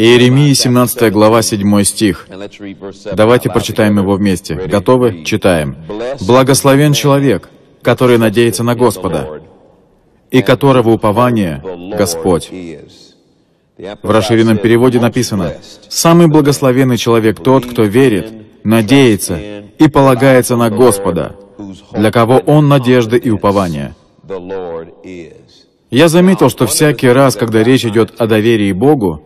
Иеремия, 17 глава, 7 стих. Давайте прочитаем его вместе. Готовы? Читаем. «Благословен человек, который надеется на Господа, и которого упование — Господь». В расширенном переводе написано «Самый благословенный человек тот, кто верит, надеется и полагается на Господа, для кого Он надежда и упование». Я заметил, что всякий раз, когда речь идет о доверии Богу,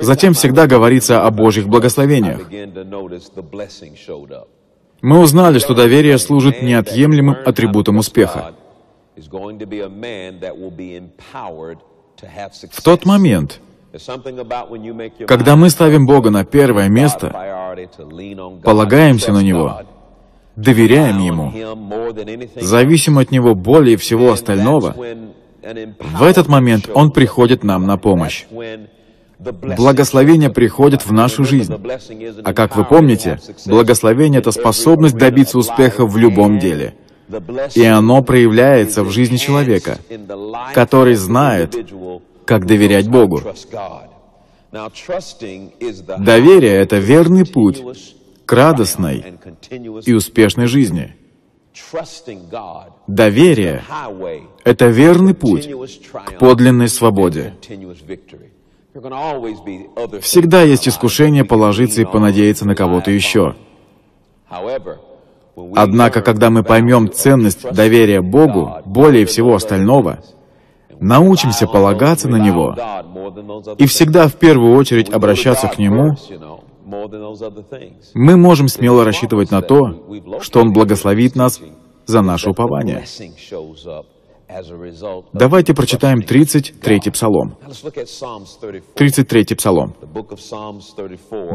затем всегда говорится о Божьих благословениях. Мы узнали, что доверие служит неотъемлемым атрибутом успеха. В тот момент, когда мы ставим Бога на первое место, полагаемся на Него, доверяем Ему, зависим от Него более всего остального, в этот момент Он приходит нам на помощь. Благословение приходит в нашу жизнь. А как вы помните, благословение — это способность добиться успеха в любом деле. И оно проявляется в жизни человека, который знает, как доверять Богу. Доверие — это верный путь к радостной и успешной жизни. Доверие — это верный путь к подлинной свободе. Всегда есть искушение положиться и понадеяться на кого-то еще. Однако, когда мы поймем ценность доверия Богу более всего остального, научимся полагаться на Него и всегда в первую очередь обращаться к Нему, мы можем смело рассчитывать на то, что Он благословит нас за наше упование. Давайте прочитаем 33-й Псалом. 33-й Псалом.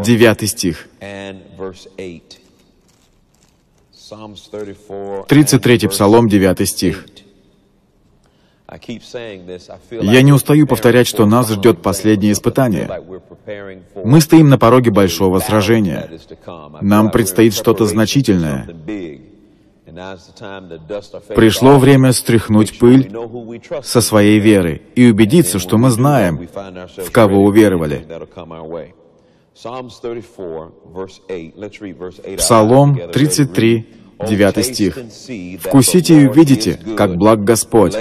9 стих. 33-й Псалом, 9 стих. Я не устаю повторять, что нас ждет последнее испытание. Мы стоим на пороге большого сражения. Нам предстоит что-то значительное. Пришло время стряхнуть пыль со своей веры и убедиться, что мы знаем, в кого уверовали. Псалом 33, 9 стих. «Вкусите и увидите, как благ Господь.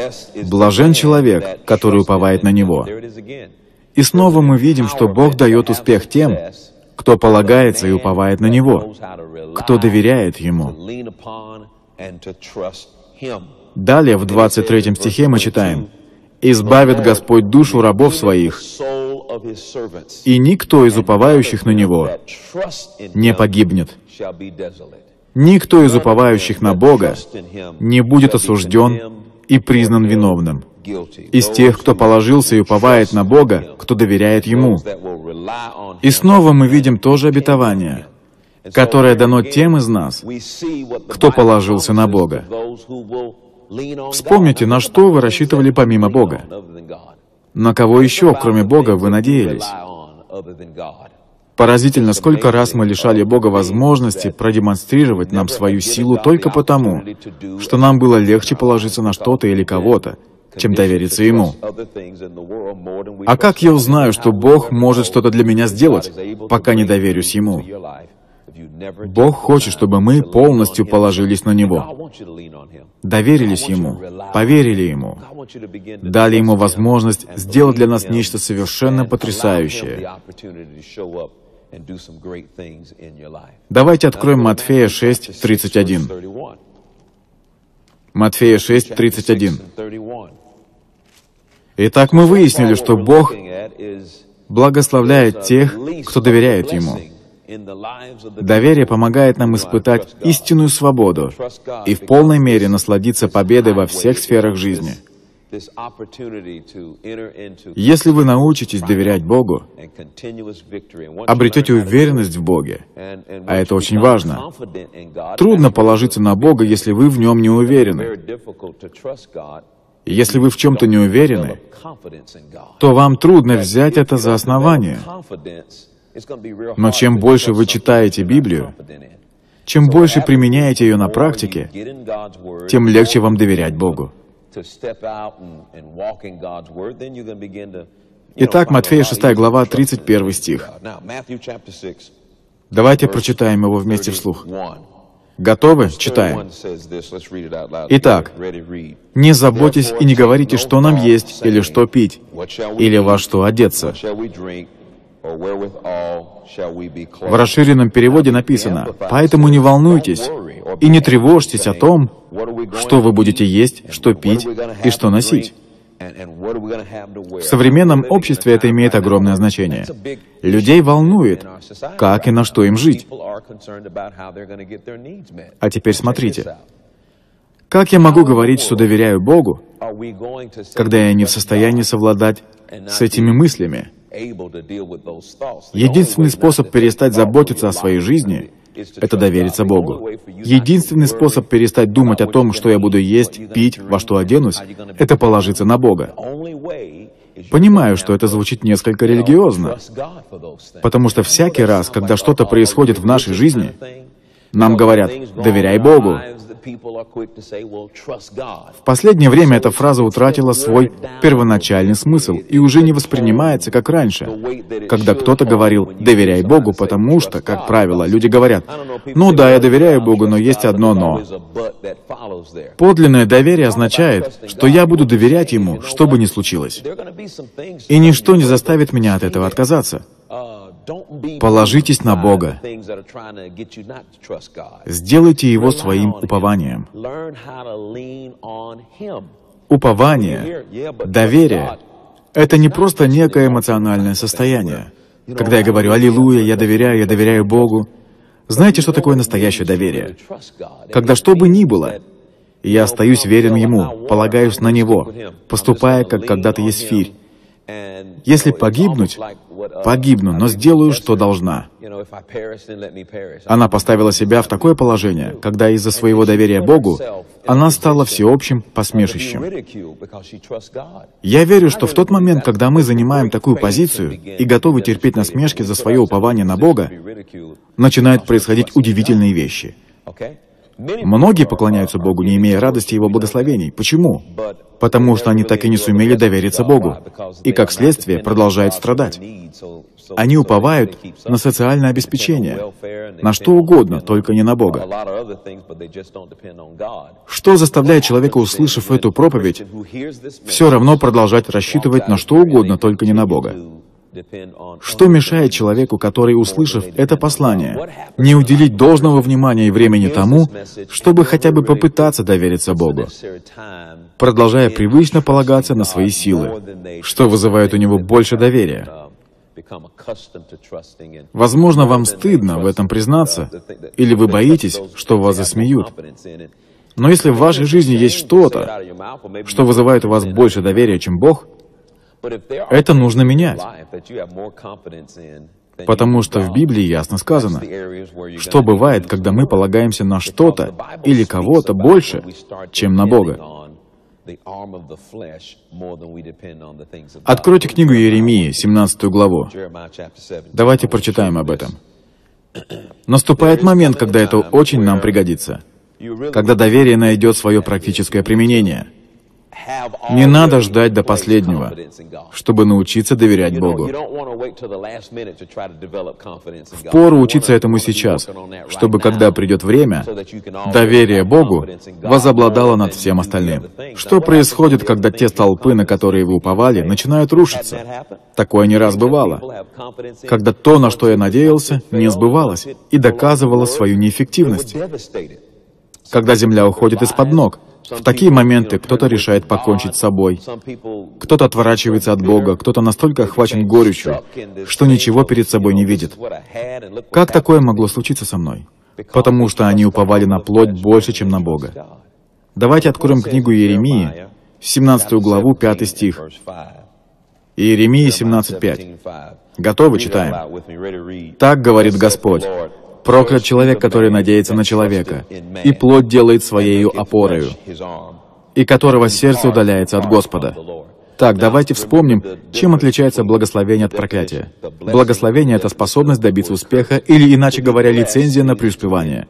Блажен человек, который уповает на Него». И снова мы видим, что Бог дает успех тем, кто полагается и уповает на Него, кто доверяет Ему. Далее, в 23 стихе мы читаем, «Избавит Господь душу рабов своих, и никто из уповающих на Него не погибнет». Никто из уповающих на Бога не будет осужден и признан виновным. Из тех, кто положился и уповает на Бога, кто доверяет Ему. И снова мы видим то же обетование, которое дано тем из нас, кто положился на Бога. Вспомните, на что вы рассчитывали помимо Бога. На кого еще, кроме Бога, вы надеялись? Поразительно, сколько раз мы лишали Бога возможности продемонстрировать нам свою силу только потому, что нам было легче положиться на что-то или кого-то, чем довериться Ему. А как я узнаю, что Бог может что-то для меня сделать, пока не доверюсь Ему? Бог хочет, чтобы мы полностью положились на Него, доверились Ему, поверили Ему, дали Ему возможность сделать для нас нечто совершенно потрясающее. Давайте откроем Матфея 6, 31. Матфея 6, 31. Итак, мы выяснили, что Бог благословляет тех, кто доверяет Ему. Доверие помогает нам испытать истинную свободу и в полной мере насладиться победой во всех сферах жизни — если вы научитесь доверять Богу, обретете уверенность в Боге, а это очень важно. Трудно положиться на Бога, если вы в Нем не уверены. Если вы в чем-то не уверены, то вам трудно взять это за основание. Но чем больше вы читаете Библию, чем больше применяете ее на практике, тем легче вам доверять Богу. Итак, Матфея 6 глава, 31 стих. Давайте прочитаем его вместе вслух. Готовы? Читаем. Итак, не заботьтесь и не говорите, что нам есть, или что пить, или во что одеться. В расширенном переводе написано, «Поэтому не волнуйтесь и не тревожьтесь о том, что вы будете есть, что пить и что носить». В современном обществе это имеет огромное значение. Людей волнует, как и на что им жить. А теперь смотрите. Как я могу говорить, что доверяю Богу, когда я не в состоянии совладать с этими мыслями? Единственный способ перестать заботиться о своей жизни — это довериться Богу. Единственный способ перестать думать о том, что я буду есть, пить, во что оденусь, — это положиться на Бога. Понимаю, что это звучит несколько религиозно, потому что всякий раз, когда что-то происходит в нашей жизни, нам говорят «доверяй Богу», в последнее время эта фраза утратила свой первоначальный смысл и уже не воспринимается как раньше, когда кто-то говорил «доверяй Богу», потому что, как правило, люди говорят «ну да, я доверяю Богу, но есть одно «но». Подлинное доверие означает, что я буду доверять Ему, что бы ни случилось. И ничто не заставит меня от этого отказаться. Положитесь на Бога. Сделайте Его своим упованием. Упование, доверие — это не просто некое эмоциональное состояние. Когда я говорю «Аллилуйя», «Я доверяю», «Я доверяю Богу», знаете, что такое настоящее доверие? Когда что бы ни было, я остаюсь верен Ему, полагаюсь на Него, поступая, как когда-то есть фирь. Если погибнуть, погибну, но сделаю, что должна. Она поставила себя в такое положение, когда из-за своего доверия Богу она стала всеобщим посмешищем. Я верю, что в тот момент, когда мы занимаем такую позицию и готовы терпеть насмешки за свое упование на Бога, начинают происходить удивительные вещи. Многие поклоняются Богу, не имея радости Его благословений. Почему? Потому что они так и не сумели довериться Богу, и как следствие продолжают страдать. Они уповают на социальное обеспечение, на что угодно, только не на Бога. Что заставляет человека, услышав эту проповедь, все равно продолжать рассчитывать на что угодно, только не на Бога? Что мешает человеку, который, услышав это послание, не уделить должного внимания и времени тому, чтобы хотя бы попытаться довериться Богу, продолжая привычно полагаться на свои силы, что вызывает у него больше доверия? Возможно, вам стыдно в этом признаться, или вы боитесь, что вас засмеют. Но если в вашей жизни есть что-то, что вызывает у вас больше доверия, чем Бог, это нужно менять. Потому что в Библии ясно сказано, что бывает, когда мы полагаемся на что-то или кого-то больше, чем на Бога. Откройте книгу Иеремии, 17 главу. Давайте прочитаем об этом. Наступает момент, когда это очень нам пригодится, когда доверие найдет свое практическое применение — не надо ждать до последнего, чтобы научиться доверять Богу. Впору учиться этому сейчас, чтобы, когда придет время, доверие Богу возобладало над всем остальным. Что происходит, когда те столпы, на которые вы уповали, начинают рушиться? Такое не раз бывало. Когда то, на что я надеялся, не сбывалось и доказывало свою неэффективность. Когда земля уходит из-под ног, в такие моменты кто-то решает покончить с собой, кто-то отворачивается от Бога, кто-то настолько охвачен горечью, что ничего перед собой не видит. Как такое могло случиться со мной? Потому что они уповали на плоть больше, чем на Бога. Давайте откроем книгу Иеремии, 17 главу, 5 стих. Иеремия 17.5. Готовы? Читаем. «Так говорит Господь, Проклят человек, который надеется на человека, и плоть делает своею опорою, и которого сердце удаляется от Господа. Так, давайте вспомним, чем отличается благословение от проклятия. Благословение — это способность добиться успеха, или, иначе говоря, лицензия на преуспевание.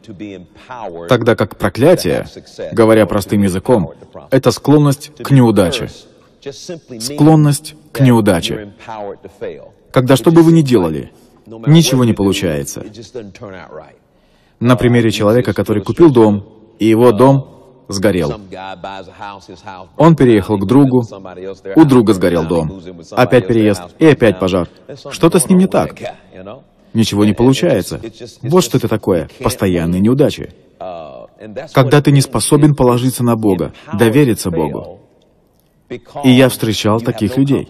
Тогда как проклятие, говоря простым языком, это склонность к неудаче. Склонность к неудаче. Когда что бы вы ни делали, ничего не получается. На примере человека, который купил дом, и его дом сгорел. Он переехал к другу, у друга сгорел дом, опять переезд и опять пожар. Что-то с ним не так. Ничего не получается. Вот что это такое, постоянные неудачи. Когда ты не способен положиться на Бога, довериться Богу. И я встречал таких людей.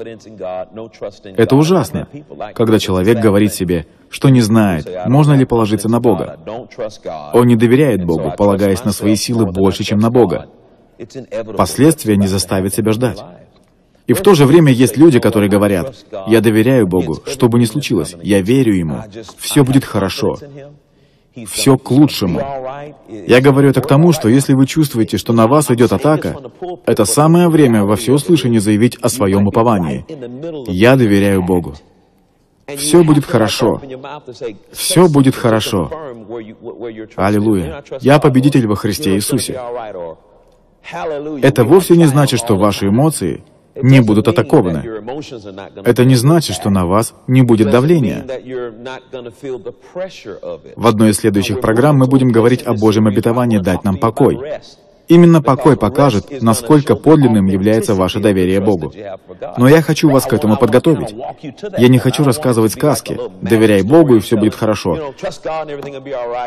Это ужасно, когда человек говорит себе, что не знает, можно ли положиться на Бога. Он не доверяет Богу, полагаясь на свои силы больше, чем на Бога. Последствия не заставят себя ждать. И в то же время есть люди, которые говорят, «Я доверяю Богу, что бы ни случилось, я верю Ему, все будет хорошо, все к лучшему». Я говорю это к тому, что если вы чувствуете, что на вас идет атака, это самое время во всеуслышание заявить о своем уповании. «Я доверяю Богу». Все будет хорошо. Все будет хорошо. Аллилуйя. Я победитель во Христе Иисусе. Это вовсе не значит, что ваши эмоции не будут атакованы. Это не значит, что на вас не будет давления. В одной из следующих программ мы будем говорить о Божьем обетовании дать нам покой. Именно покой покажет, насколько подлинным является ваше доверие Богу. Но я хочу вас к этому подготовить. Я не хочу рассказывать сказки. Доверяй Богу, и все будет хорошо.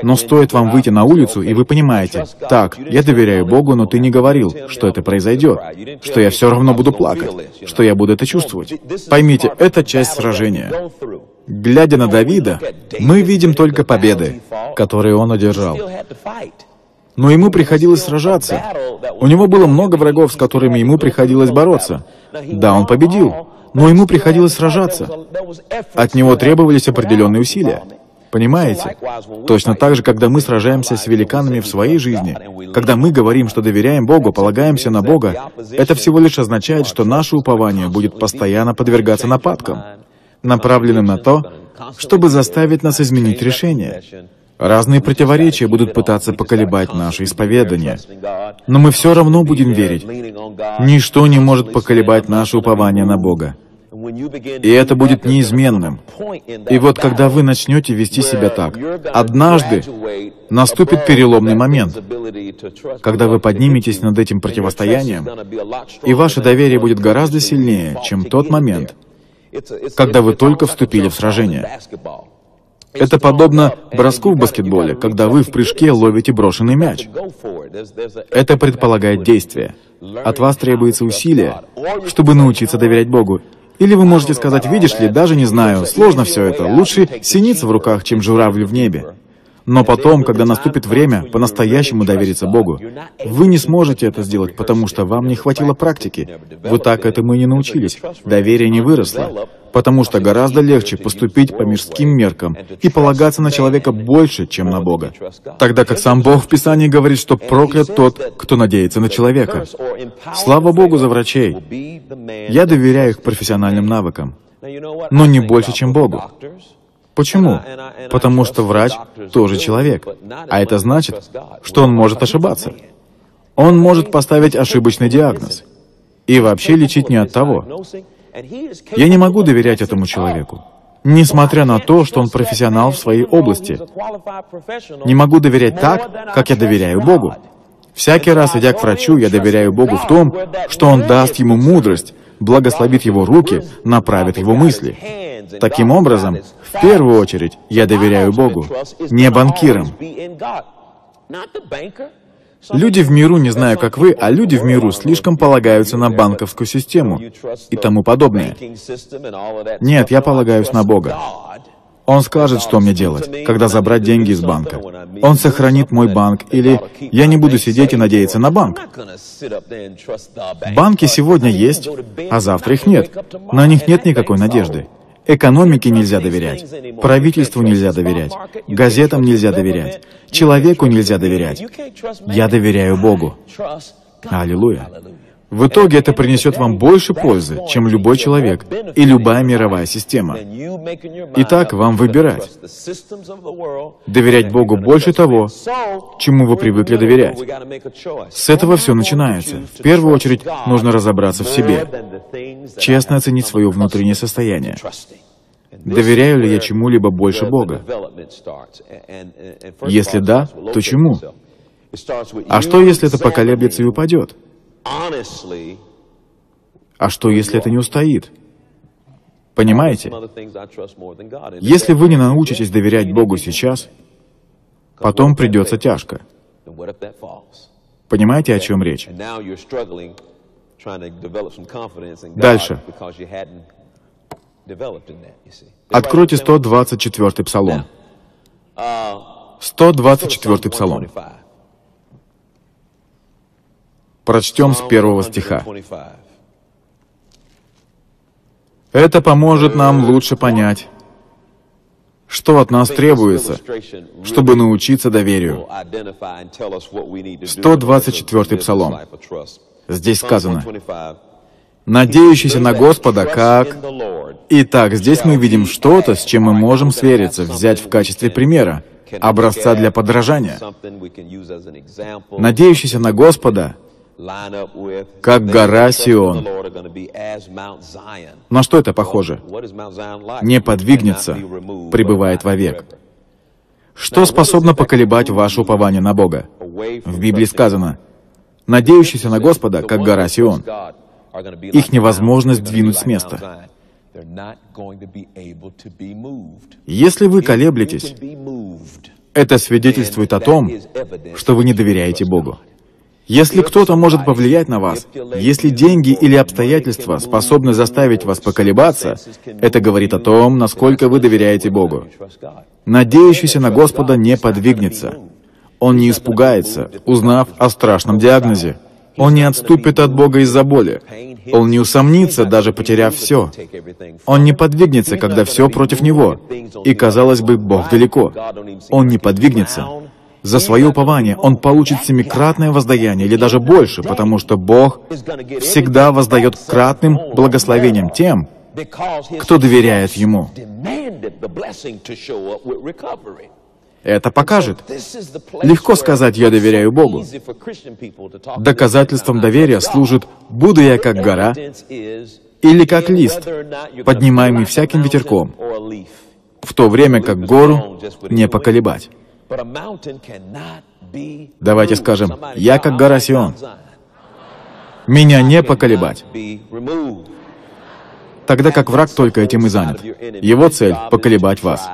Но стоит вам выйти на улицу, и вы понимаете, так, я доверяю Богу, но ты не говорил, что это произойдет, что я все равно буду плакать, что я буду это чувствовать. Поймите, это часть сражения. Глядя на Давида, мы видим только победы, которые он одержал. Но ему приходилось сражаться. У него было много врагов, с которыми ему приходилось бороться. Да, он победил, но ему приходилось сражаться. От него требовались определенные усилия. Понимаете? Точно так же, когда мы сражаемся с великанами в своей жизни, когда мы говорим, что доверяем Богу, полагаемся на Бога, это всего лишь означает, что наше упование будет постоянно подвергаться нападкам, направленным на то, чтобы заставить нас изменить решение. Разные противоречия будут пытаться поколебать наше исповедание. Но мы все равно будем верить. Ничто не может поколебать наше упование на Бога. И это будет неизменным. И вот когда вы начнете вести себя так, однажды наступит переломный момент, когда вы подниметесь над этим противостоянием, и ваше доверие будет гораздо сильнее, чем тот момент, когда вы только вступили в сражение. Это подобно броску в баскетболе, когда вы в прыжке ловите брошенный мяч. Это предполагает действие. От вас требуется усилие, чтобы научиться доверять Богу. Или вы можете сказать, видишь ли, даже не знаю, сложно все это, лучше синица в руках, чем журавль в небе. Но потом, когда наступит время по-настоящему довериться Богу, вы не сможете это сделать, потому что вам не хватило практики. Вы так этому и не научились. Доверие не выросло. Потому что гораздо легче поступить по мирским меркам и полагаться на человека больше, чем на Бога. Тогда как сам Бог в Писании говорит, что проклят тот, кто надеется на человека. Слава Богу за врачей. Я доверяю их профессиональным навыкам, но не больше, чем Богу. Почему? Потому что врач тоже человек. А это значит, что он может ошибаться. Он может поставить ошибочный диагноз. И вообще лечить не от того. Я не могу доверять этому человеку. Несмотря на то, что он профессионал в своей области. Не могу доверять так, как я доверяю Богу. Всякий раз, идя к врачу, я доверяю Богу в том, что Он даст ему мудрость, благословит его руки, направит его мысли. Таким образом, в первую очередь, я доверяю Богу, не банкирам. Люди в миру, не знаю, как вы, а люди в миру слишком полагаются на банковскую систему и тому подобное. Нет, я полагаюсь на Бога. Он скажет, что мне делать, когда забрать деньги из банка. Он сохранит мой банк, или я не буду сидеть и надеяться на банк. Банки сегодня есть, а завтра их нет. На них нет никакой надежды. Экономике нельзя доверять, правительству нельзя доверять, газетам нельзя доверять, человеку нельзя доверять. Я доверяю Богу. Аллилуйя. В итоге это принесет вам больше пользы, чем любой человек и любая мировая система. Итак, вам выбирать. Доверять Богу больше того, чему вы привыкли доверять. С этого все начинается. В первую очередь, нужно разобраться в себе. Честно оценить свое внутреннее состояние. Доверяю ли я чему-либо больше Бога? Если да, то чему? А что, если это поколеблется и упадет? А что, если это не устоит? Понимаете? Если вы не научитесь доверять Богу сейчас, потом придется тяжко. Понимаете, о чем речь? Дальше. Откройте 124 Псалом. 124 Псалом. Прочтем с первого стиха. Это поможет нам лучше понять, что от нас требуется, чтобы научиться доверию. 124 Псалом. Здесь сказано, «Надеющийся на Господа, как...» Итак, здесь мы видим что-то, с чем мы можем свериться, взять в качестве примера, образца для подражания. Надеющийся на Господа, как гора Сион. На что это похоже? Не подвигнется, пребывает вовек. Что способно поколебать ваше упование на Бога? В Библии сказано, «Надеющийся на Господа, как гора Сион». Их невозможно сдвинуть с места. Если вы колеблетесь, это свидетельствует о том, что вы не доверяете Богу. Если кто-то может повлиять на вас, если деньги или обстоятельства способны заставить вас поколебаться, это говорит о том, насколько вы доверяете Богу. Надеющийся на Господа не подвигнется. Он не испугается, узнав о страшном диагнозе. Он не отступит от Бога из-за боли. Он не усомнится, даже потеряв все. Он не подвигнется, когда все против него. И, казалось бы, Бог далеко. Он не подвигнется. За свое упование он получит семикратное воздаяние или даже больше, потому что Бог всегда воздает кратным благословением тем, кто доверяет Ему. Это покажет. Легко сказать «я доверяю Богу». Доказательством доверия служит «буду я как гора» или как лист, поднимаемый всяким ветерком, в то время как гору не поколебать. Давайте скажем, я как гора Сион. Меня не поколебать. Тогда как враг только этим и занят. Его цель — поколебать вас.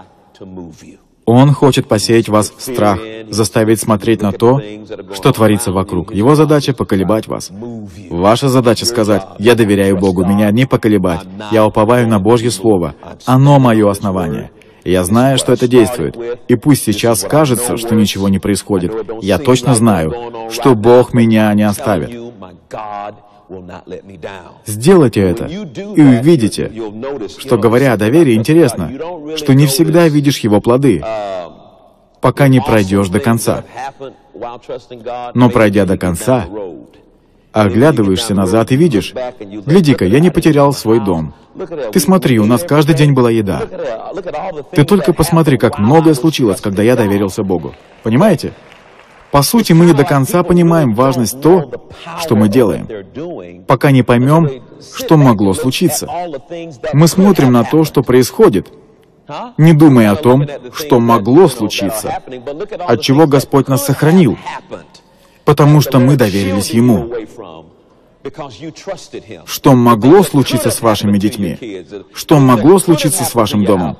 Он хочет посеять в вас страх, заставить смотреть на то, что творится вокруг. Его задача — поколебать вас. Ваша задача — сказать, «Я доверяю Богу, меня не поколебать. Я уповаю на Божье Слово. Оно мое основание. Я знаю, что это действует. И пусть сейчас кажется, что ничего не происходит, я точно знаю, что Бог меня не оставит. Сделайте это, и увидите, что, говоря о доверии, интересно, что не всегда видишь его плоды, пока не пройдешь до конца. Но пройдя до конца, оглядываешься назад и видишь, гляди-ка, я не потерял свой дом. Ты смотри, у нас каждый день была еда. Ты только посмотри, как многое случилось, когда я доверился Богу. Понимаете? По сути, мы не до конца понимаем важность то, что мы делаем, пока не поймем, что могло случиться. Мы смотрим на то, что происходит, не думая о том, что могло случиться, от чего Господь нас сохранил, потому что мы доверились Ему. Что могло случиться с вашими детьми? Что могло случиться с вашим домом?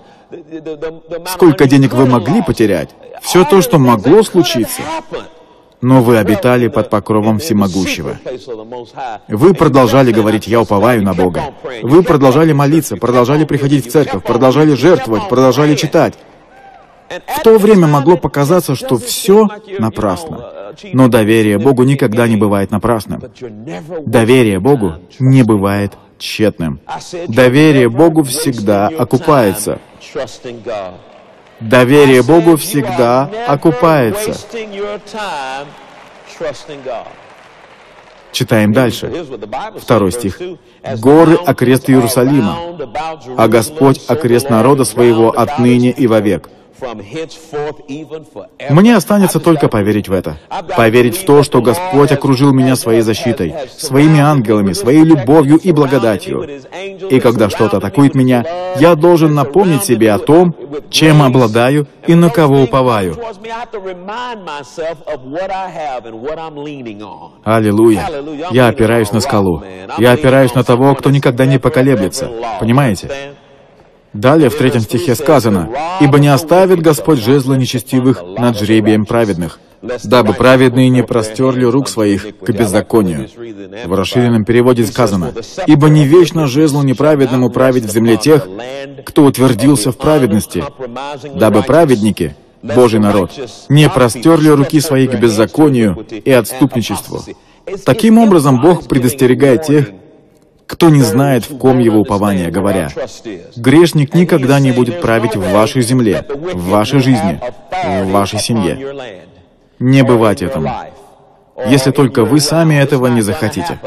Сколько денег вы могли потерять? Все то, что могло случиться. Но вы обитали под покровом всемогущего. Вы продолжали говорить «Я уповаю на Бога». Вы продолжали молиться, продолжали приходить в церковь, продолжали жертвовать, продолжали читать. В то время могло показаться, что все напрасно. Но доверие Богу никогда не бывает напрасным. Доверие Богу не бывает тщетным. Доверие Богу всегда окупается. Доверие Богу всегда окупается. Читаем дальше. Второй стих. «Горы — окрест Иерусалима, а Господь — окрест народа своего отныне и вовек». Мне останется только поверить в это. Поверить в то, что Господь окружил меня своей защитой, своими ангелами, своей любовью и благодатью. И когда что-то атакует меня, я должен напомнить себе о том, чем обладаю и на кого уповаю. Аллилуйя. Я опираюсь на скалу. Я опираюсь на того, кто никогда не поколеблется. Понимаете? Далее в третьем стихе сказано, «Ибо не оставит Господь жезла нечестивых над жребием праведных, дабы праведные не простерли рук своих к беззаконию». В расширенном переводе сказано, «Ибо не вечно жезлу неправедному править в земле тех, кто утвердился в праведности, дабы праведники, Божий народ, не простерли руки свои к беззаконию и отступничеству». Таким образом, Бог предостерегает тех, кто не знает, в ком его упование, говоря, грешник никогда не будет править в вашей земле, в вашей жизни, в вашей семье. Не бывать этому, если только вы сами этого не захотите.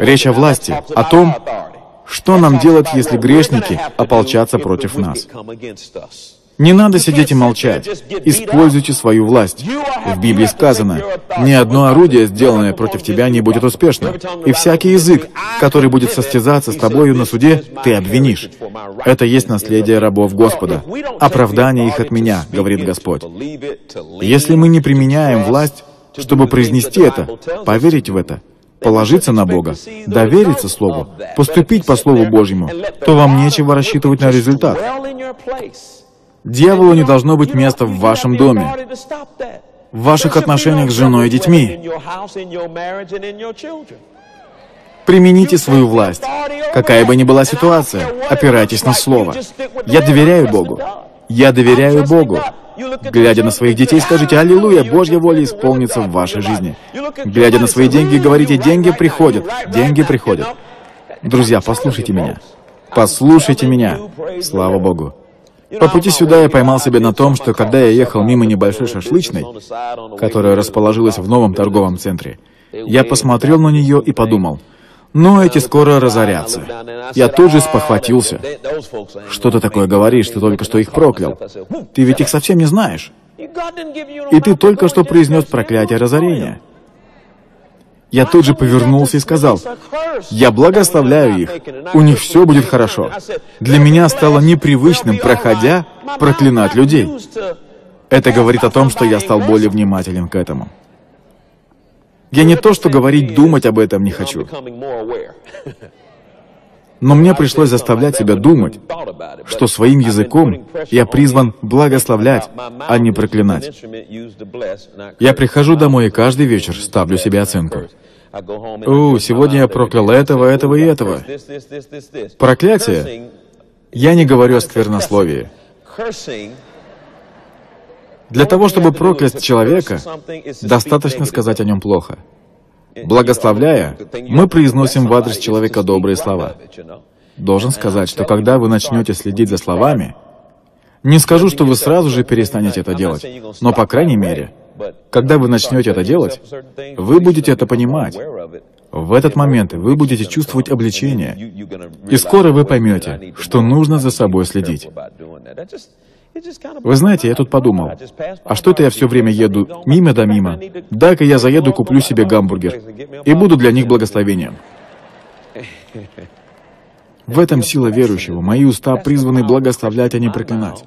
Речь о власти, о том, что нам делать, если грешники ополчатся против нас. Не надо сидеть и молчать. Используйте свою власть. В Библии сказано, «Ни одно орудие, сделанное против тебя, не будет успешным, и всякий язык, который будет состязаться с тобою на суде, ты обвинишь». Это есть наследие рабов Господа. Оправдание их от меня, говорит Господь. Если мы не применяем власть, чтобы произнести это, поверить в это, положиться на Бога, довериться Слову, поступить по Слову Божьему, то вам нечего рассчитывать на результат. Дьяволу не должно быть места в вашем доме, в ваших отношениях с женой и детьми. Примените свою власть. Какая бы ни была ситуация, опирайтесь на Слово. Я доверяю Богу. Я доверяю Богу. Глядя на своих детей, скажите «Аллилуйя, Божья воля исполнится в вашей жизни». Глядя на свои деньги, говорите «Деньги приходят, деньги приходят». Друзья, послушайте меня. Послушайте меня. Слава Богу. По пути сюда я поймал себя на том, что когда я ехал мимо небольшой шашлычной, которая расположилась в новом торговом центре, я посмотрел на нее и подумал, ну, эти скоро разорятся. Я тут же спохватился. Что ты такое говоришь, ты только что их проклял. Ты ведь их совсем не знаешь. И ты только что произнес проклятие разорения. Я тут же повернулся и сказал, «Я благословляю их, у них все будет хорошо». Для меня стало непривычным, проходя, проклинать людей. Это говорит о том, что я стал более внимателен к этому. Я не то, что говорить, думать об этом не хочу. Но мне пришлось заставлять себя думать, что своим языком я призван благословлять, а не проклинать. Я прихожу домой и каждый вечер ставлю себе оценку. «О, сегодня я проклял этого, этого и этого». Проклятие. Я не говорю о сквернословии. Для того, чтобы проклясть человека, достаточно сказать о нем плохо. Благословляя, мы произносим в адрес человека добрые слова. Должен сказать, что когда вы начнете следить за словами, не скажу, что вы сразу же перестанете это делать, но, по крайней мере, когда вы начнете это делать, вы будете это понимать. В этот момент вы будете чувствовать обличение, и скоро вы поймете, что нужно за собой следить. Вы знаете, я тут подумал, а что-то я все время еду мимо да мимо. Дай-ка я заеду, куплю себе гамбургер, и буду для них благословением. В этом сила верующего. Мои уста призваны благословлять, а не проклинать.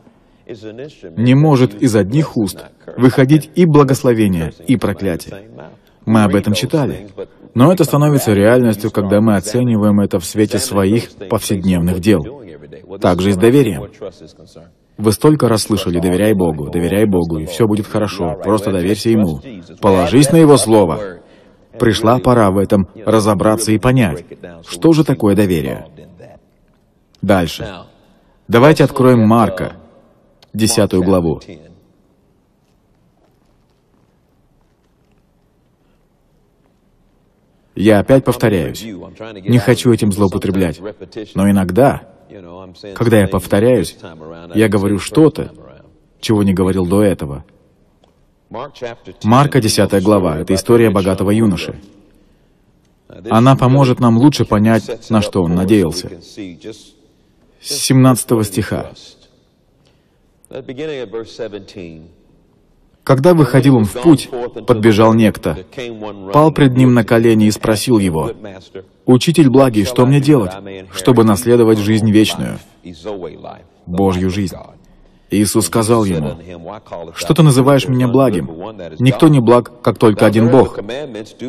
Не может из одних уст выходить и благословение, и проклятие. Мы об этом читали. Но это становится реальностью, когда мы оцениваем это в свете своих повседневных дел. Также и с доверием. Вы столько раз слышали «доверяй Богу, доверяй Богу, и все будет хорошо, просто доверься Ему, положись на Его Слово». Пришла пора в этом разобраться и понять, что же такое доверие. Дальше. Давайте откроем Марка, 10 главу. Я опять повторяюсь. Не хочу этим злоупотреблять. Но иногда когда я повторяюсь, я говорю что-то, чего не говорил до этого. Марка 10 глава — это история богатого юноши. Она поможет нам лучше понять, на что он надеялся. С 17 стиха. Когда выходил он в путь, подбежал некто, пал пред ним на колени и спросил его, «Учитель благий, что мне делать, чтобы наследовать жизнь вечную, Божью жизнь?» Иисус сказал ему, «Что ты называешь меня благим? Никто не благ, как только один Бог.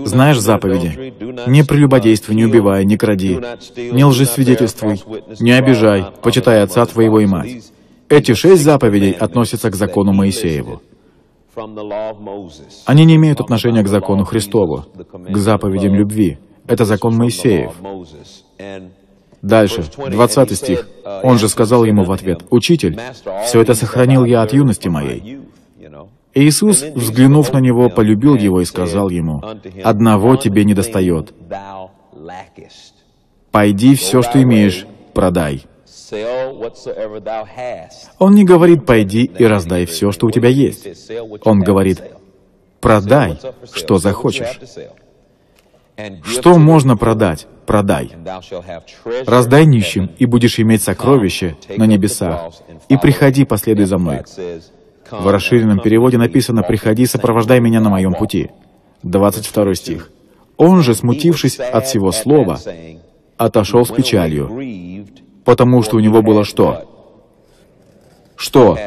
Знаешь заповеди? Не прелюбодействуй, не убивай, не кради, не лжесвидетельствуй, не обижай, почитай отца твоего и мать». Эти шесть заповедей относятся к закону Моисееву. Они не имеют отношения к закону Христову, к заповедям любви. Это закон Моисеев. Дальше, 20 стих. Он же сказал ему в ответ, «Учитель, все это сохранил я от юности моей». Иисус, взглянув на него, полюбил его и сказал ему, «Одного тебе не достает. Пойди все, что имеешь, продай». Он не говорит «пойди и раздай все, что у тебя есть». Он говорит «продай, что захочешь». Что можно продать? Продай. Раздай нищим, и будешь иметь сокровище на небесах. И приходи, последуй за мной. В расширенном переводе написано «Приходи, сопровождай меня на моем пути». 22 стих. Он же, смутившись от всего слова, отошел с печалью, потому что у него было что? Что?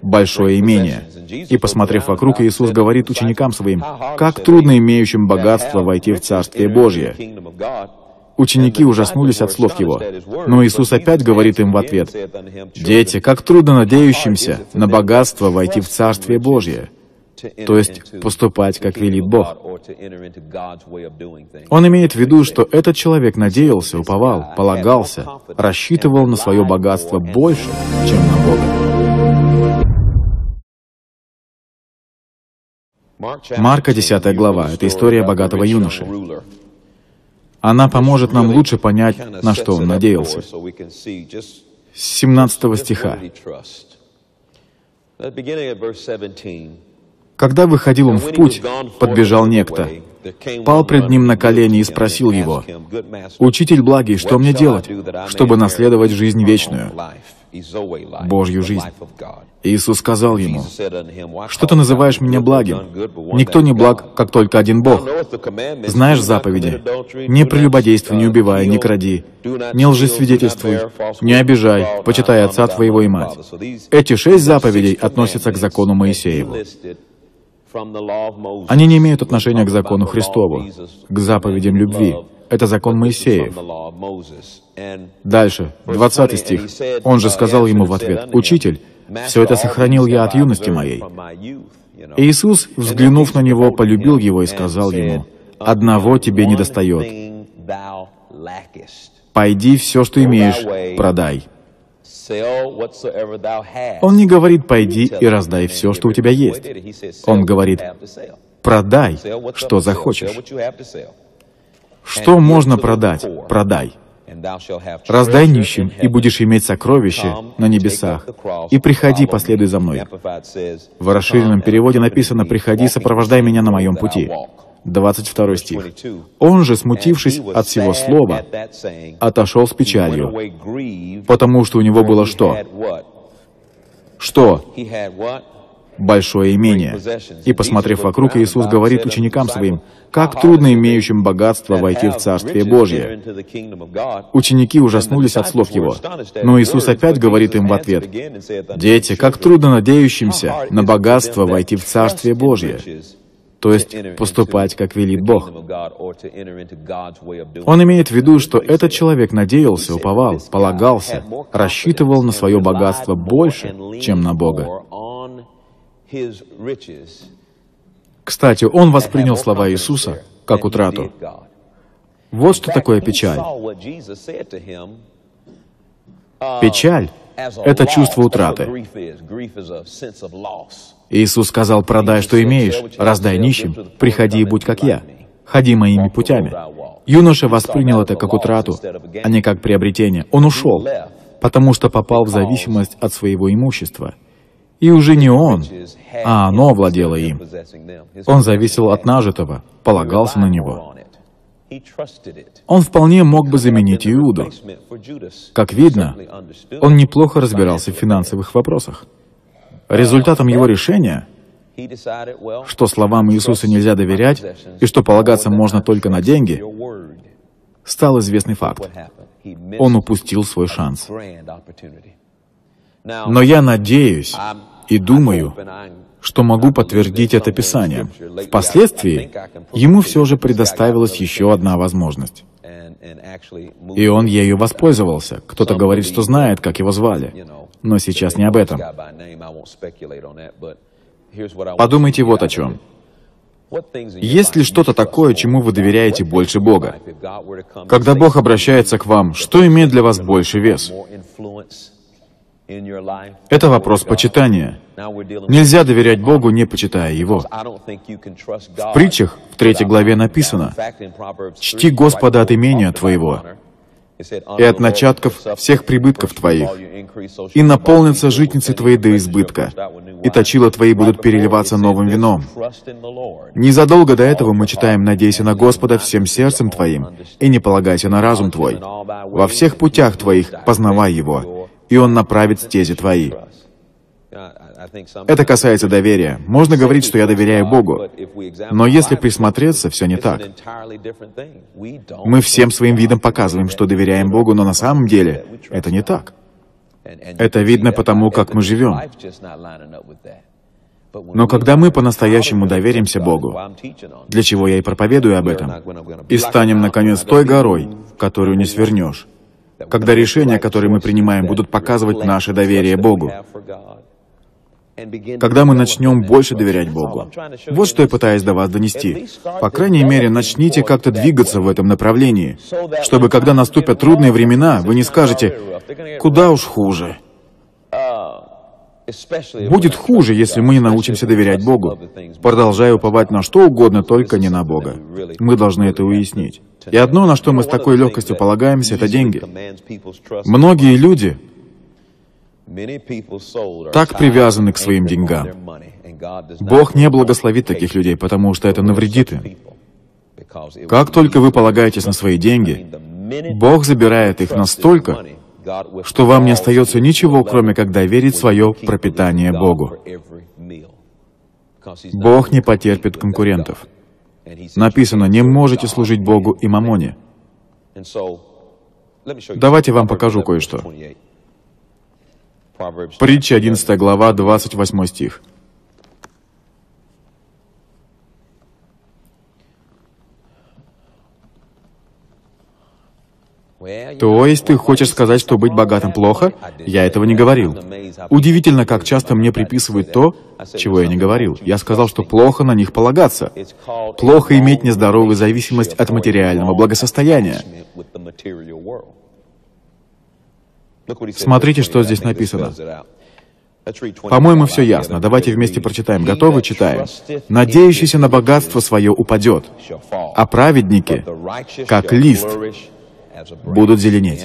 Большое имение. И, посмотрев вокруг, Иисус говорит ученикам своим, «Как трудно имеющим богатство войти в Царствие Божье». Ученики ужаснулись от слов Его. Но Иисус опять говорит им в ответ, «Дети, как трудно надеющимся на богатство войти в Царствие Божье» то есть поступать, как велит Бог. Он имеет в виду, что этот человек надеялся, уповал, полагался, рассчитывал на свое богатство больше, чем на Бога. Марка 10 глава — это история богатого юноши. Она поможет нам лучше понять, на что он надеялся. С 17 стиха. Когда выходил он в путь, подбежал некто, пал пред ним на колени и спросил его, «Учитель благий, что мне делать, чтобы наследовать жизнь вечную, Божью жизнь?» Иисус сказал ему, «Что ты называешь меня благим? Никто не благ, как только один Бог. Знаешь заповеди? Не прелюбодействуй, не убивай, не кради, не лжесвидетельствуй, не обижай, почитай отца твоего и мать». Эти шесть заповедей относятся к закону Моисееву. Они не имеют отношения к закону Христову, к заповедям любви. Это закон Моисеев. Дальше, 20 стих. Он же сказал ему в ответ, «Учитель, все это сохранил я от юности моей». Иисус, взглянув на него, полюбил его и сказал ему, «Одного тебе не достает. Пойди все, что имеешь, продай». Он не говорит «пойди и раздай все, что у тебя есть». Он говорит «продай, что захочешь». Что можно продать? Продай. Раздай нищим, и будешь иметь сокровище на небесах. И приходи, последуй за мной. В расширенном переводе написано «Приходи, сопровождай меня на моем пути». 22 стих. «Он же, смутившись от всего слова, отошел с печалью, потому что у него было что? Что? Большое имение. И, посмотрев вокруг, Иисус говорит ученикам своим, «Как трудно имеющим богатство войти в Царствие Божье». Ученики ужаснулись от слов Его. Но Иисус опять говорит им в ответ, «Дети, как трудно надеющимся на богатство войти в Царствие Божье» то есть поступать, как велит Бог. Он имеет в виду, что этот человек надеялся, уповал, полагался, рассчитывал на свое богатство больше, чем на Бога. Кстати, он воспринял слова Иисуса как утрату. Вот что такое печаль. Печаль — это чувство утраты. Иисус сказал, продай, что имеешь, раздай нищим, приходи и будь как я, ходи моими путями. Юноша воспринял это как утрату, а не как приобретение. Он ушел, потому что попал в зависимость от своего имущества. И уже не он, а оно владело им. Он зависел от нажитого, полагался на него. Он вполне мог бы заменить Иуду. Как видно, он неплохо разбирался в финансовых вопросах. Результатом его решения, что словам Иисуса нельзя доверять и что полагаться можно только на деньги, стал известный факт. Он упустил свой шанс. Но я надеюсь и думаю, что могу подтвердить это Писанием. Впоследствии ему все же предоставилась еще одна возможность. И он ею воспользовался. Кто-то говорит, что знает, как его звали. Но сейчас не об этом. Подумайте вот о чем. Есть ли что-то такое, чему вы доверяете больше Бога? Когда Бог обращается к вам, что имеет для вас больше вес? Это вопрос почитания. Нельзя доверять Богу, не почитая Его. В притчах в третьей главе написано, «Чти Господа от имения твоего, и от начатков всех прибытков твоих, и наполнятся житницы твои до избытка, и точила твои будут переливаться новым вином». Незадолго до этого мы читаем «Надейся на Господа всем сердцем твоим, и не полагайся на разум твой. Во всех путях твоих познавай Его, и Он направит стези твои». Это касается доверия. Можно говорить, что я доверяю Богу. Но если присмотреться, все не так. Мы всем своим видом показываем, что доверяем Богу, но на самом деле это не так. Это видно потому, как мы живем. Но когда мы по-настоящему доверимся Богу, для чего я и проповедую об этом, и станем, наконец, той горой, которую не свернешь, когда решения, которые мы принимаем, будут показывать наше доверие Богу, когда мы начнем больше доверять Богу. Вот что я пытаюсь до вас донести. По крайней мере, начните как-то двигаться в этом направлении, чтобы когда наступят трудные времена, вы не скажете «куда уж хуже». Будет хуже, если мы не научимся доверять Богу, продолжая уповать на что угодно, только не на Бога. Мы должны это уяснить. И одно, на что мы с такой легкостью полагаемся, это деньги. Многие люди так привязаны к своим деньгам. Бог не благословит таких людей, потому что это навредит им. Как только вы полагаетесь на свои деньги, Бог забирает их настолько, что вам не остается ничего, кроме как доверить свое пропитание Богу. Бог не потерпит конкурентов. Написано, не можете служить Богу и мамоне. Давайте вам покажу кое-что. Притча 11 глава, 28 стих. То есть ты хочешь сказать, что быть богатым плохо? Я этого не говорил. Удивительно, как часто мне приписывают то, чего я не говорил. Я сказал, что плохо на них полагаться. Плохо иметь нездоровую зависимость от материального благосостояния. Смотрите, что здесь написано. По-моему, все ясно. Давайте вместе прочитаем. Готовы? Читаем. «Надеющийся на богатство свое упадет, а праведники, как лист, будут зеленеть».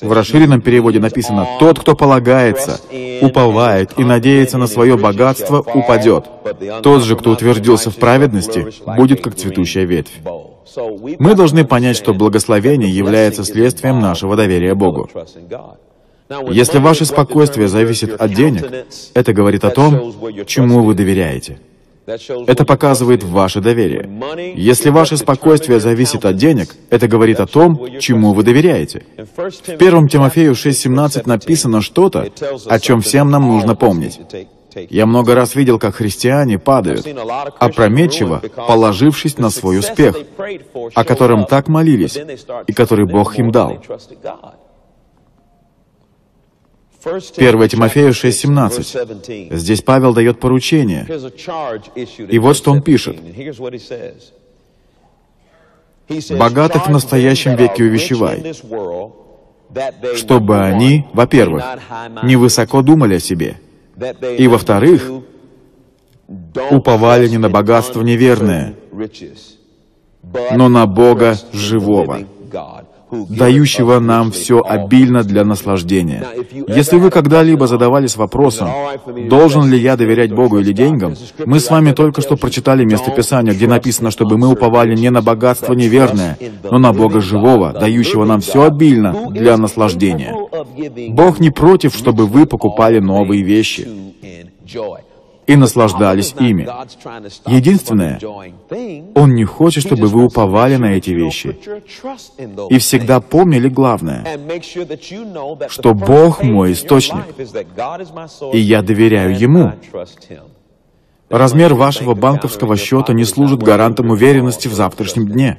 В расширенном переводе написано «Тот, кто полагается, уповает и надеется на свое богатство, упадет. Тот же, кто утвердился в праведности, будет как цветущая ветвь». Мы должны понять, что благословение является следствием нашего доверия Богу. Если ваше спокойствие зависит от денег, это говорит о том, чему вы доверяете. Это показывает ваше доверие. Если ваше спокойствие зависит от денег, это говорит о том, чему вы доверяете. В 1 Тимофею 6.17 написано что-то, о чем всем нам нужно помнить. Я много раз видел, как христиане падают, опрометчиво положившись на свой успех, о котором так молились, и который Бог им дал. 1 Тимофею 6.17. Здесь Павел дает поручение. И вот что он пишет. «Богатых в настоящем веке увещевай, чтобы они, во-первых, не высоко думали о себе, и, во-вторых, уповали не на богатство неверное, но на Бога живого, дающего нам все обильно для наслаждения. Если вы когда-либо задавались вопросом, должен ли я доверять Богу или деньгам, мы с вами только что прочитали местописание, где написано, чтобы мы уповали не на богатство неверное, но на Бога живого, дающего нам все обильно для наслаждения. Бог не против, чтобы вы покупали новые вещи и наслаждались ими. Единственное, Он не хочет, чтобы вы уповали на эти вещи. И всегда помнили главное, что Бог мой источник, и я доверяю Ему. Размер вашего банковского счета не служит гарантом уверенности в завтрашнем дне.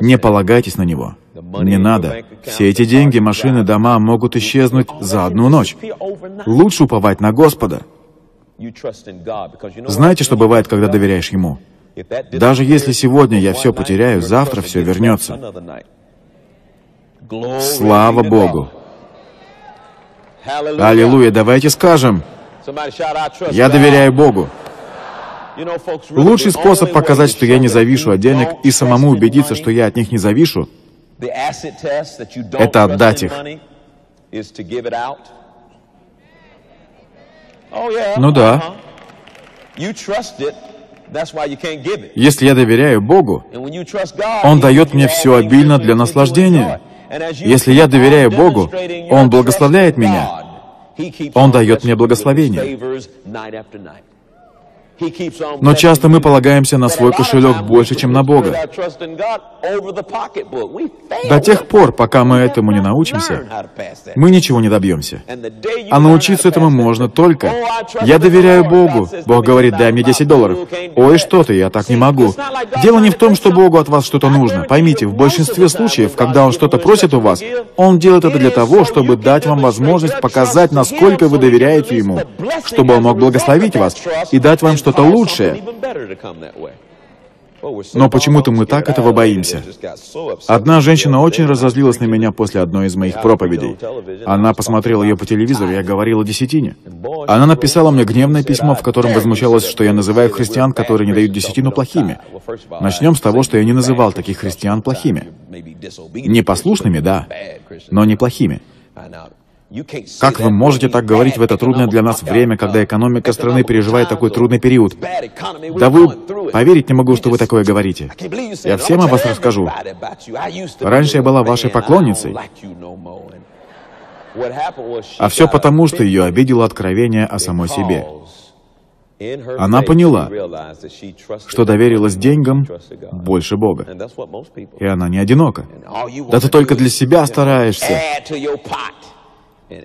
Не полагайтесь на него. Не надо. Все эти деньги, машины, дома могут исчезнуть за одну ночь. Лучше уповать на Господа. Знаете, что бывает, когда доверяешь Ему? Даже если сегодня я все потеряю, завтра все вернется. Слава Богу! Аллилуйя! Давайте скажем, я доверяю Богу. Лучший способ показать, что я не завишу от денег и самому убедиться, что я от них не завишу, это отдать их. Ну да. Если я доверяю Богу, Он дает мне все обильно для наслаждения. Если я доверяю Богу, Он благословляет меня. Он дает мне благословение. Но часто мы полагаемся на свой кошелек больше, чем на Бога. До тех пор, пока мы этому не научимся, мы ничего не добьемся. А научиться этому можно только «Я доверяю Богу». Бог говорит «Дай мне 10 долларов». «Ой, что ты, я так не могу». Дело не в том, что Богу от вас что-то нужно. Поймите, в большинстве случаев, когда Он что-то просит у вас, Он делает это для того, чтобы дать вам возможность показать, насколько вы доверяете Ему, чтобы Он мог благословить вас и дать вам что-то лучшее. Но почему-то мы так этого боимся. Одна женщина очень разозлилась на меня после одной из моих проповедей. Она посмотрела ее по телевизору, я говорил о десятине. Она написала мне гневное письмо, в котором возмущалась, что я называю христиан, которые не дают десятину, плохими. Начнем с того, что я не называл таких христиан плохими. Непослушными, да, но не плохими. Как вы можете так говорить в это трудное для нас время, когда экономика страны переживает такой трудный период? Да вы поверить не могу, что вы такое говорите. Я всем о вас расскажу. Раньше я была вашей поклонницей. А все потому, что ее обидело откровение о самой себе. Она поняла, что доверилась деньгам больше Бога. И она не одинока. Да ты только для себя стараешься.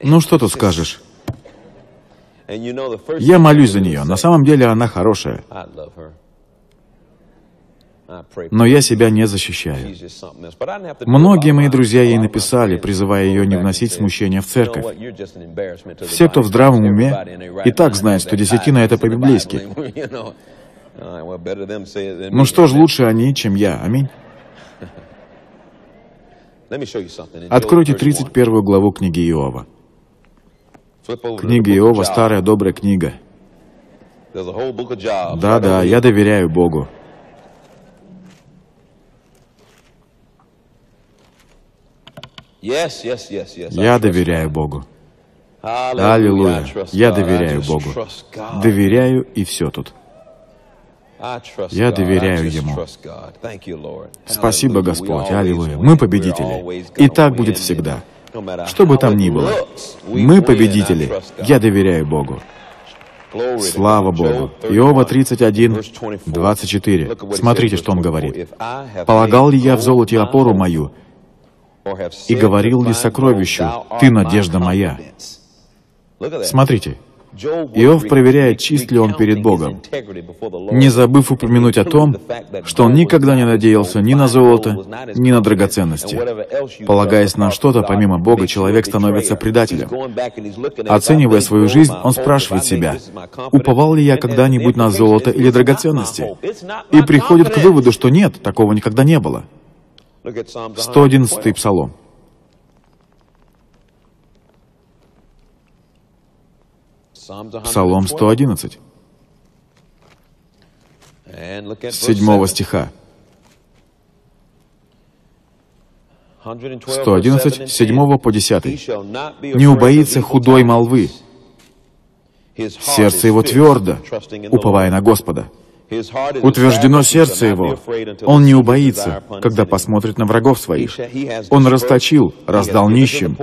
Ну что тут скажешь? Я молюсь за нее. На самом деле она хорошая. Но я себя не защищаю. Многие мои друзья ей написали, призывая ее не вносить смущения в церковь. Все, кто в здравом уме, и так знают, что десятина — это по-библейски. Ну что ж, лучше они, чем я. Аминь. Откройте 31 главу книги Иова. Книга Иова — старая добрая книга. Да-да, я доверяю Богу. Я доверяю Богу. Аллилуйя. Я доверяю Богу. Доверяю, и все тут. Я доверяю Ему. Спасибо, Господь. Аллилуйя. Мы победители. И так будет всегда. Что бы там ни было, мы победители. Я доверяю Богу. Слава Богу. Иова 31, 24. Смотрите, что он говорит. «Полагал ли я в золоте опору мою, и говорил ли сокровищу, «Ты надежда моя»?» Смотрите, Иов проверяет, чист ли он перед Богом, не забыв упомянуть о том, что он никогда не надеялся ни на золото, ни на драгоценности. Полагаясь на что-то, помимо Бога, человек становится предателем. Оценивая свою жизнь, он спрашивает себя, уповал ли я когда-нибудь на золото или драгоценности? И приходит к выводу, что нет, такого никогда не было. 111 Псалом. Псалом 111. С седьмого стиха. 111, 7 по 10. «Не убоится худой молвы, сердце его твердо, уповая на Господа. Утверждено сердце его. Он не убоится, когда посмотрит на врагов своих. Он расточил, раздал нищим.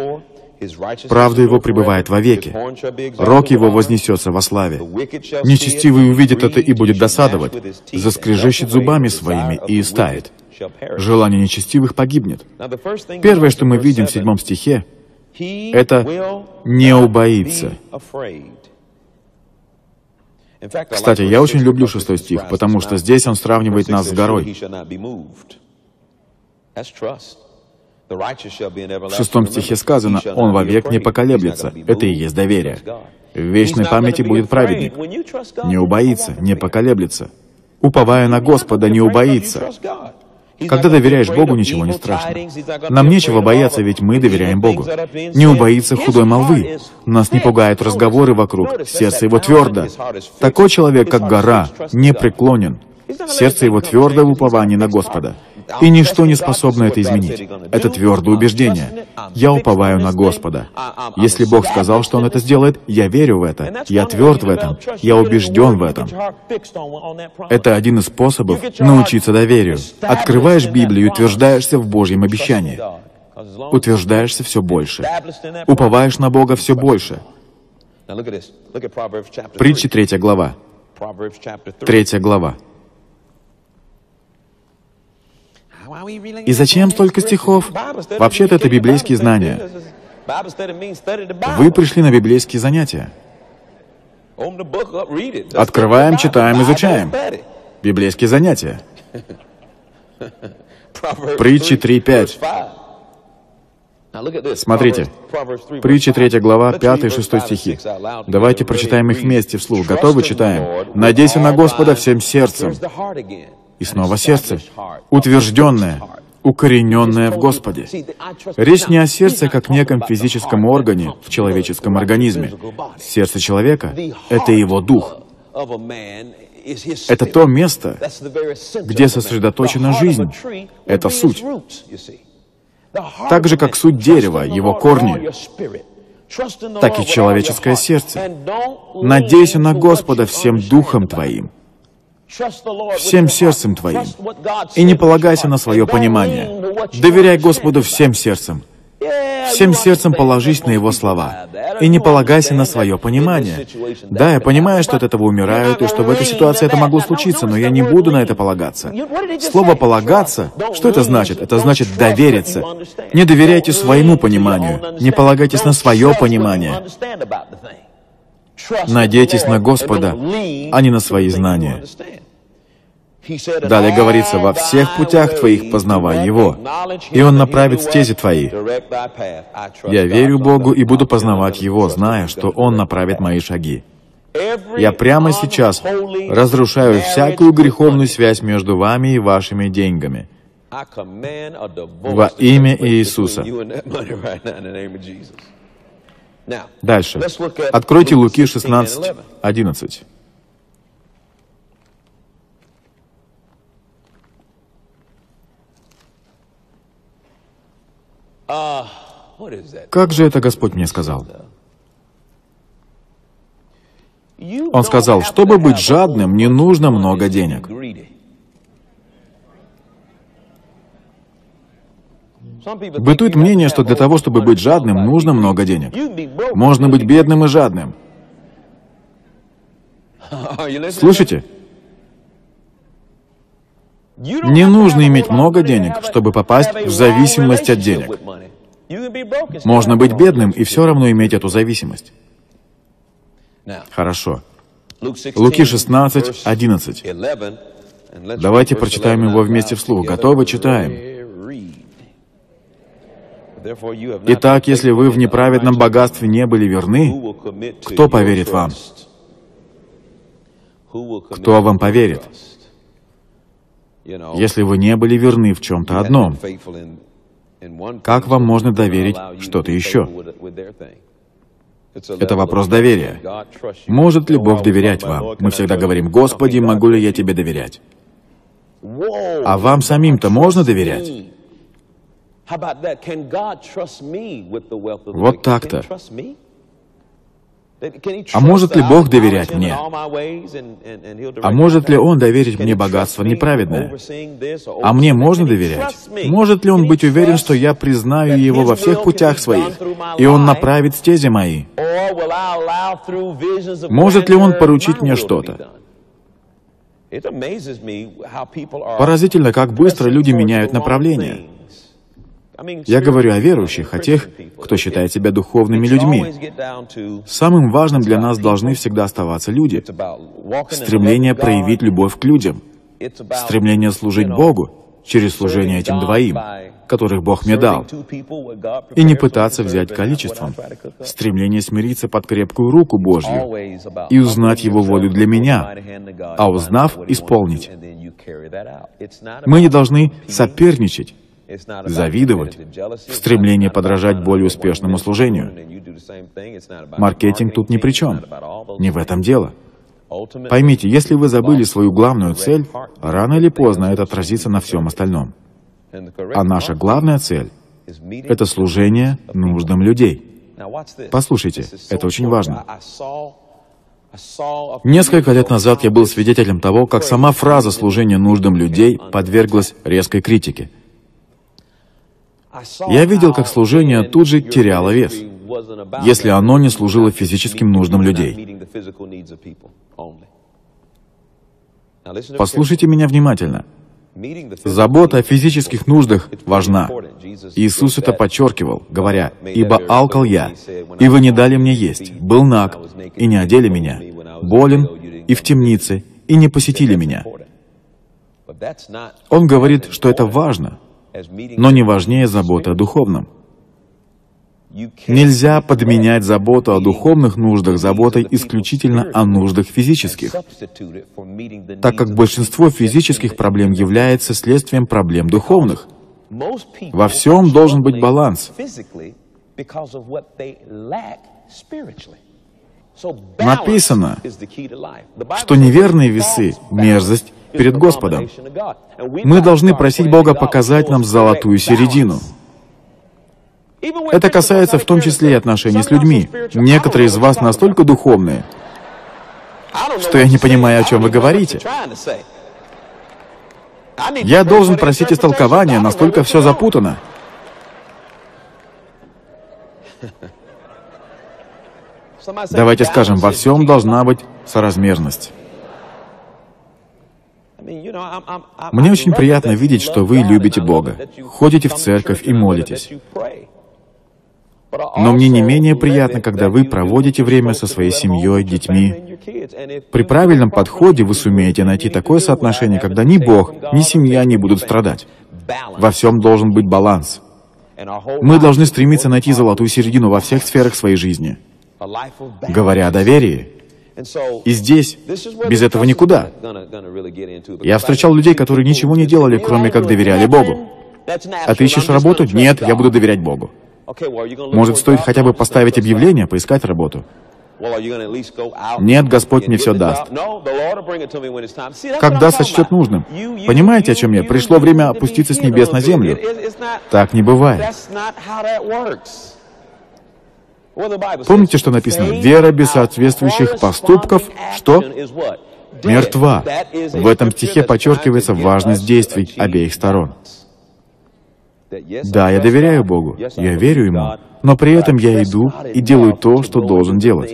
Правда его пребывает вовеки. Рок его вознесется во славе. Нечестивый увидит это и будет досадовать, заскрежещет зубами своими и истает. Желание нечестивых погибнет. Первое, что мы видим в седьмом стихе, это «не убоится». Кстати, я очень люблю шестой стих, потому что здесь он сравнивает нас с горой. В шестом стихе сказано, «Он вовек не поколеблется». Это и есть доверие. В вечной памяти будет праведник. Не убоится, не поколеблется. Уповая на Господа, не убоится. Когда доверяешь Богу, ничего не страшно. Нам нечего бояться, ведь мы доверяем Богу. Не убоится худой молвы. Нас не пугают разговоры вокруг. Сердце его твердо. Такой человек, как гора, не преклонен. Сердце его твердо в уповании на Господа. И ничто не способно это изменить. Это твердое убеждение. Я уповаю на Господа. Если Бог сказал, что Он это сделает, я верю в это. Я тверд в этом. Я убежден в этом. Это один из способов научиться доверию. Открываешь Библию и утверждаешься в Божьем обещании. Утверждаешься все больше. Уповаешь на Бога все больше. Притчи третья глава. Третья глава. И зачем столько стихов? Вообще-то это библейские знания. Вы пришли на библейские занятия. Открываем, читаем, изучаем. Библейские занятия. Притчи 3.5. Смотрите, притчи 3 глава, 5 и 6 стихи. Давайте прочитаем их вместе вслух. Готовы? Читаем. «Надейся на Господа всем сердцем, и снова сердце, утвержденное, укорененное в Господе. Речь не о сердце как неком физическом органе в человеческом организме. Сердце человека — это его дух. Это то место, где сосредоточена жизнь. Это суть. Так же, как суть дерева, его корни, так и человеческое сердце. Надейся на Господа всем духом твоим всем сердцем твоим, и не полагайся на свое понимание. Доверяй Господу всем сердцем. Всем сердцем положись на Его слова. И не полагайся на свое понимание. Да, я понимаю, что от этого умирают, и что в этой ситуации это могло случиться, но я не буду на это полагаться. Слово «полагаться», что это значит? Это значит «довериться». Не доверяйте своему пониманию, не полагайтесь на свое понимание. Надейтесь на Господа, а не на свои знания. Далее говорится, «Во всех путях твоих познавай Его, и Он направит стези твои». Я верю Богу и буду познавать Его, зная, что Он направит мои шаги. Я прямо сейчас разрушаю всякую греховную связь между вами и вашими деньгами. Во имя Иисуса. Дальше. Откройте Луки 16, 11. Как же это Господь мне сказал? Он сказал, чтобы быть жадным, не нужно много денег. Бытует мнение, что для того, чтобы быть жадным, нужно много денег. Можно быть бедным и жадным. Слышите? Не нужно иметь много денег, чтобы попасть в зависимость от денег. Можно быть бедным и все равно иметь эту зависимость. Хорошо. Луки 16, 11. Давайте прочитаем его вместе вслух. Готовы? Читаем. Итак, если вы в неправедном богатстве не были верны, кто поверит вам? Кто вам поверит? Если вы не были верны в чем-то одном, как вам можно доверить что-то еще? Это вопрос доверия. Может ли Бог доверять вам? Мы всегда говорим, «Господи, могу ли я Тебе доверять?» А вам самим-то можно доверять? Вот так-то. А может ли Бог доверять мне? А может ли Он доверить мне богатство неправедное? А мне можно доверять? Может ли Он быть уверен, что я признаю Его во всех путях своих, и Он направит стези мои? Может ли Он поручить мне что-то? Поразительно, как быстро люди меняют направление. Я говорю о верующих, о тех, кто считает себя духовными людьми. Самым важным для нас должны всегда оставаться люди. Стремление проявить любовь к людям. Стремление служить Богу через служение этим двоим, которых Бог мне дал. И не пытаться взять количеством. Стремление смириться под крепкую руку Божью и узнать Его волю для меня, а узнав, исполнить. Мы не должны соперничать, завидовать, в стремлении подражать более успешному служению. Маркетинг тут ни при чем. Не в этом дело. Поймите, если вы забыли свою главную цель, рано или поздно это отразится на всем остальном. А наша главная цель — это служение нуждам людей. Послушайте, это очень важно. Несколько лет назад я был свидетелем того, как сама фраза «служение нуждам людей» подверглась резкой критике. Я видел, как служение тут же теряло вес, если оно не служило физическим нуждам людей. Послушайте меня внимательно. Забота о физических нуждах важна. Иисус это подчеркивал, говоря, «Ибо алкал я, и вы не дали мне есть, был наг, и не одели меня, болен, и в темнице, и не посетили меня». Он говорит, что это важно, но не важнее забота о духовном. Нельзя подменять заботу о духовных нуждах заботой исключительно о нуждах физических, так как большинство физических проблем является следствием проблем духовных. Во всем должен быть баланс. Написано, что неверные весы — мерзость перед Господом. Мы должны просить Бога показать нам золотую середину. Это касается в том числе и отношений с людьми. Некоторые из вас настолько духовные, что я не понимаю, о чем вы говорите. Я должен просить истолкования, настолько все запутано. Давайте скажем, во всем должна быть соразмерность. Мне очень приятно видеть, что вы любите Бога, ходите в церковь и молитесь. Но мне не менее приятно, когда вы проводите время со своей семьей, детьми. При правильном подходе вы сумеете найти такое соотношение, когда ни Бог, ни семья не будут страдать. Во всем должен быть баланс. Мы должны стремиться найти золотую середину во всех сферах своей жизни. Говоря о доверии, и здесь без этого никуда. Я встречал людей, которые ничего не делали, кроме как доверяли Богу. А ты ищешь работу? Нет, я буду доверять Богу. Может, стоит хотя бы поставить объявление, поискать работу? Нет, Господь мне все даст. Когда сочтет нужным. Понимаете, о чем я? Пришло время опуститься с небес на землю. Так не бывает. Помните, что написано? Вера без соответствующих поступков, что? Мертва. В этом стихе подчеркивается важность действий обеих сторон. Да, я доверяю Богу, я верю Ему, но при этом я иду и делаю то, что должен делать.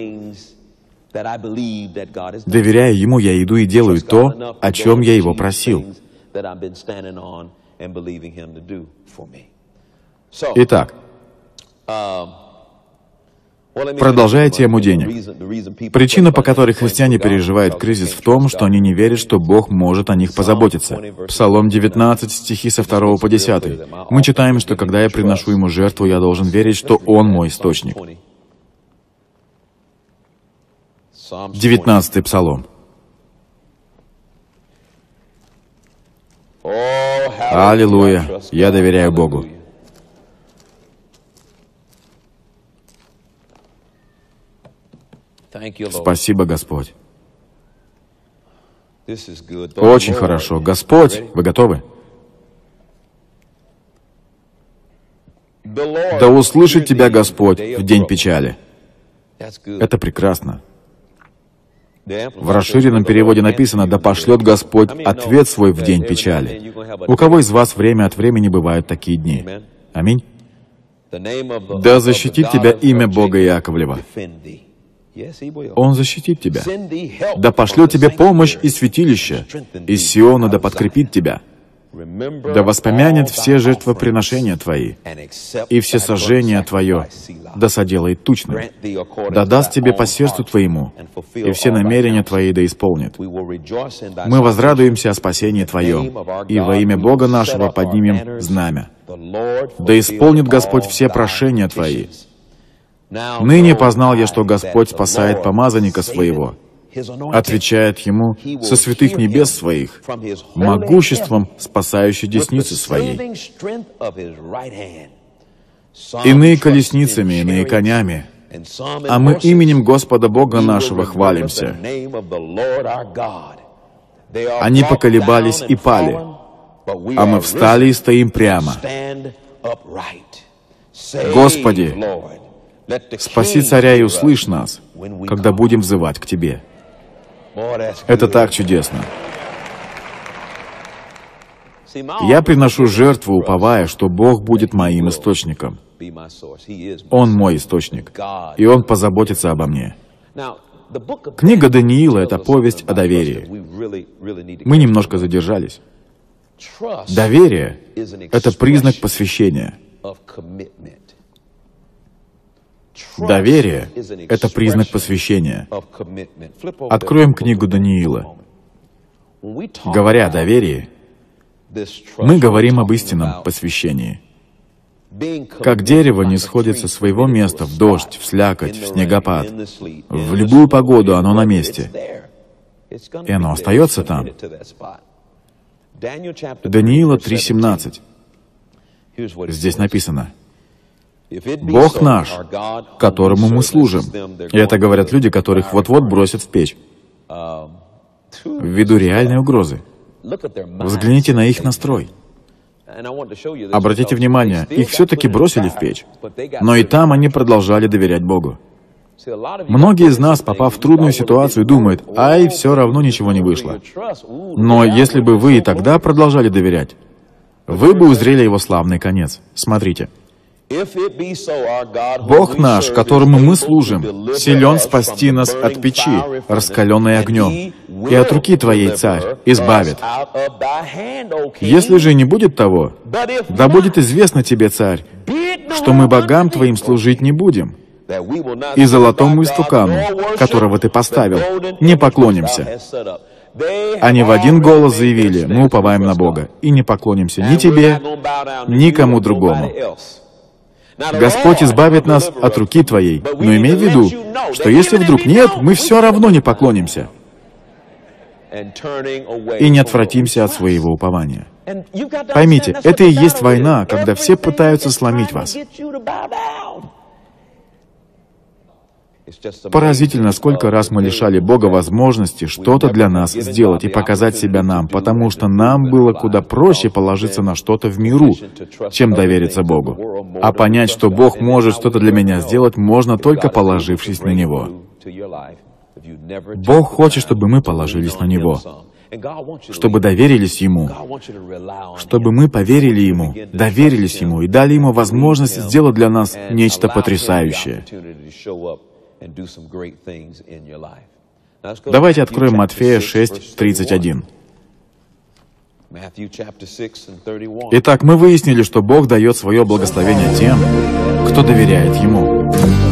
Доверяя Ему, я иду и делаю то, о чем я Его просил. Итак, Продолжая тему денег. Причина, по которой христиане переживают кризис в том, что они не верят, что Бог может о них позаботиться. Псалом 19, стихи со 2 по 10. Мы читаем, что когда я приношу Ему жертву, я должен верить, что Он мой источник. 19 Псалом. Аллилуйя! Я доверяю Богу. Спасибо, Господь. Очень хорошо. Господь, вы готовы? Да услышит тебя Господь в день печали. Это прекрасно. В расширенном переводе написано «Да пошлет Господь ответ свой в день печали». У кого из вас время от времени бывают такие дни? Аминь. Да защитит тебя имя Бога Яковлева. Он защитит тебя. Да пошлет тебе помощь из святилища, из Сиона да подкрепит тебя. Да воспомянет все жертвоприношения Твои, и все сожжения Твое, да соделает тучным. Да даст Тебе по сердцу Твоему, и все намерения Твои да исполнит. Мы возрадуемся о спасении Твоем, и во имя Бога нашего поднимем знамя. Да исполнит Господь все прошения Твои. Ныне познал я, что Господь спасает помазанника своего, отвечает ему со святых небес своих, могуществом спасающей десницы своей. Иные колесницами, иные конями, а мы именем Господа Бога нашего хвалимся. Они поколебались и пали, а мы встали и стоим прямо. Господи, спаси царя и услышь нас, когда будем взывать к Тебе. Это так чудесно. Я приношу жертву, уповая, что Бог будет моим источником. Он мой источник, и Он позаботится обо мне. Книга Даниила — это повесть о доверии. Мы немножко задержались. Доверие — это признак посвящения. Доверие — это признак посвящения. Откроем книгу Даниила. Говоря о доверии, мы говорим об истинном посвящении. Как дерево не сходит со своего места в дождь, в слякоть, в снегопад, в любую погоду оно на месте, и оно остается там. Даниила 3.17. Здесь написано, Бог наш, которому мы служим. И это говорят люди, которых вот-вот бросят в печь. Ввиду реальной угрозы. Взгляните на их настрой. Обратите внимание, их все-таки бросили в печь, но и там они продолжали доверять Богу. Многие из нас, попав в трудную ситуацию, думают, ай, все равно ничего не вышло. Но если бы вы и тогда продолжали доверять, вы бы узрели его славный конец. Смотрите. Бог наш, которому мы служим, силен спасти нас от печи, раскаленной огнем, и от руки Твоей, Царь, избавит. Если же не будет того, да будет известно Тебе, Царь, что мы богам Твоим служить не будем, и золотому истукану, которого Ты поставил, не поклонимся. Они в один голос заявили, мы уповаем на Бога, и не поклонимся ни Тебе, ни кому другому. Господь избавит нас от руки Твоей, но имей в виду, что если вдруг нет, мы все равно не поклонимся. и не отвратимся от своего упования. Поймите, это и есть война, когда все пытаются сломить вас. Поразительно, сколько раз мы лишали Бога возможности что-то для нас сделать и показать себя нам, потому что нам было куда проще положиться на что-то в миру, чем довериться Богу. А понять, что Бог может что-то для меня сделать, можно только положившись на Него. Бог хочет, чтобы мы положились на Него, чтобы доверились Ему, чтобы мы поверили Ему, доверились Ему и дали Ему возможность сделать для нас нечто потрясающее. Давайте откроем Матфея 6, 31. Итак, мы выяснили, что Бог дает свое благословение тем, кто доверяет Ему.